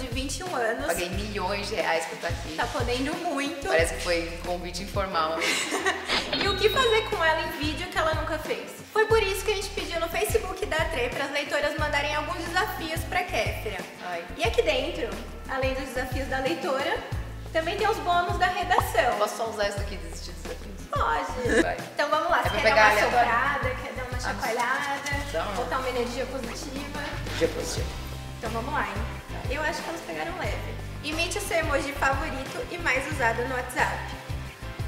21 anos. Paguei milhões de reais pra estar aqui. Tá podendo muito. Parece que foi um convite informal. e o que fazer com ela em vídeo que ela nunca fez? Foi por isso que a gente pediu no Facebook da Tre para as leitoras mandarem alguns desafios para Kéfera. Ai. E aqui dentro, além dos desafios da leitora, também tem os bônus da redação. Posso só usar isso aqui desistir desafio? Pode. Vai. Então vamos lá, É você quer pegar dar uma soprada, quer dar uma chacoalhada, Dá uma. botar uma energia positiva. Dia positivo. Então vamos lá, hein? Eu acho que elas pegaram leve. Imite o seu emoji favorito e mais usado no WhatsApp.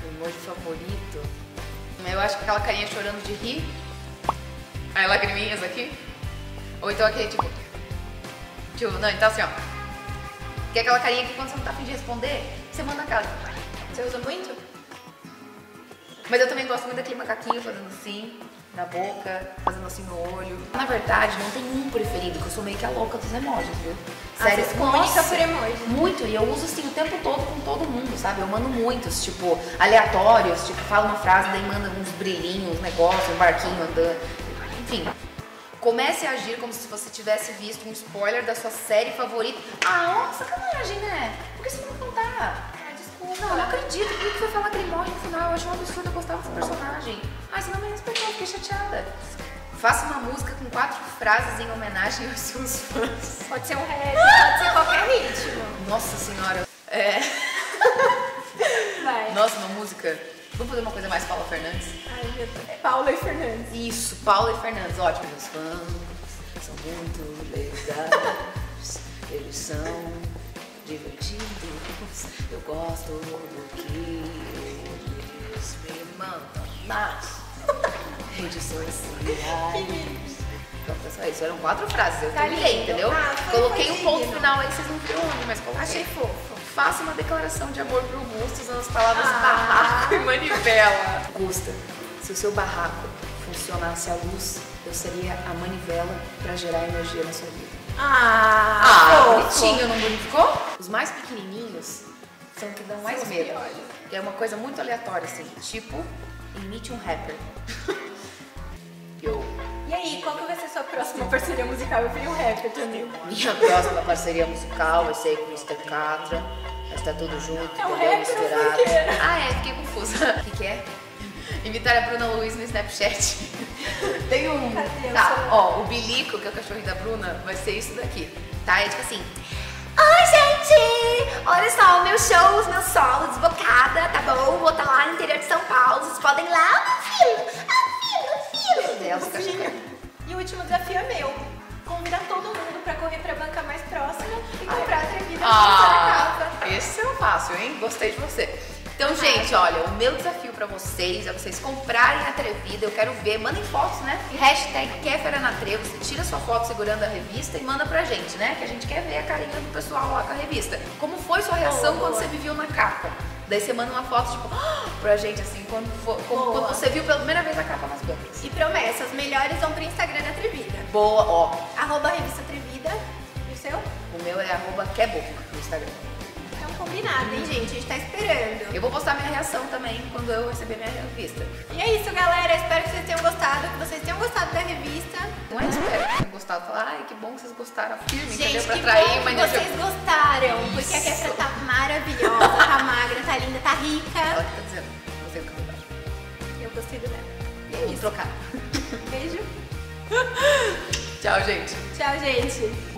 Emoji favorito. Eu acho que aquela carinha chorando de rir. Aí lagriminhas aqui. Ou então aquele tipo. Tipo, não, então assim, ó. Que é aquela carinha que quando você não tá afim de responder, você manda aquela. Você usa muito? Mas eu também gosto muito daquele macaquinho fazendo assim, na boca, fazendo assim no olho. Na verdade, não tem um preferido, que eu sou meio que a louca dos emojis, viu? Ah, se comunica nossa, por emoji. Muito, e eu uso assim o tempo todo com todo mundo, sabe? Eu mando muitos, tipo, aleatórios, tipo, falo uma frase, daí manda uns brilhinhos, uns negócios, um barquinho andando. Enfim. Comece a agir como se você tivesse visto um spoiler da sua série favorita. Ah, ó, sacanagem, né? Por que você não contar? Ah, desculpa. Não, eu não acredito. Final? Eu achei um absurdo, eu gostava desse personagem. Ai, você não me respeitou, fiquei chateada. Faça uma música com quatro frases em homenagem aos seus fãs. Pode ser um rap, pode ser qualquer ritmo. Nossa senhora. É. Vai. Nossa, uma música. Vamos fazer uma coisa mais Paula Fernandes? Ai, meu Deus. Paula e Fernandes. Isso, Paula e Fernandes, ótimo. Meus fãs são muito legais. Eles são divertidos. Eu gosto do que me redes sociais. Pronto, é só isso. Eram quatro frases. Eu Tá terminei, entendeu? Ah, foi- Coloquei foi um ponto final aí, vocês não viram onde, mas coloquei. Achei fofo. Faça uma declaração de amor pro Gusto usando as palavras Ah. barraco e manivela. Gusta, se o seu barraco funcionasse à luz, eu seria a manivela pra gerar energia na sua vida. Ah, Ah, bonitinho, não ficou? Os mais pequenininhos são que dão mais medo. é uma coisa muito aleatória, assim, tipo, imite um rapper. Eu, E aí, qual que vai ser sua próxima parceria musical? Eu vi um rapper também. minha próxima parceria musical vai ser com o Mr. Catra. Vai estar tudo junto, É um entendeu? rapper ou Misturado. Ah, é, fiquei confusa. O que, que é? Imitar a Bruna Luiz no Snapchat. Tem um. Tá, ó, o Bilico, que é o cachorrinho da Bruna, vai ser isso daqui. Tá? É tipo assim. Oi, gente! Olha só, o meu show, os meus solos, desbocada, tá bom? Vou estar lá no interior de São podem lá, meu filho! Filho, filho! Daí ela fica chocada. E o último desafio é meu. Convidar todo mundo pra correr pra banca mais próxima e comprar a atrevida Ah, na capa. esse é fácil, hein? Gostei de você. Então, gente, olha, o meu desafio pra vocês é vocês comprarem a Atrevida. Eu quero ver, mandem fotos, né? Hashtag. Você tira sua foto segurando a revista e manda pra gente, né? Que a gente quer ver a carinha do pessoal lá com a revista. Como foi sua reação quando você viu na capa? Daí você manda uma foto, tipo, pra gente, assim, quando, for, como- quando você viu pela primeira vez a capa nas bancas. E promessas, melhores vão pro Instagram da Atrevida. Boa, ó. Arroba revista Atrevida. E o seu? O meu é arroba Quebook no Instagram. Combinado, hein, gente? A gente tá esperando. Eu vou postar minha reação também quando eu receber minha revista. E é isso, galera. Espero que vocês tenham gostado, que vocês tenham gostado da revista. Não é espero que tenham gostado. Falar, ai, que bom que vocês gostaram. Firme, entendeu? Gente, Pra que atrair uma energia. vocês gostaram, porque a. Kefra tá maravilhosa, tá magra, tá linda, tá Ela rica. que tá dizendo. Gostei do cabelo. Eu gostei do dela. E é Vamos isso. trocar. Beijo. Tchau, gente. Tchau, gente.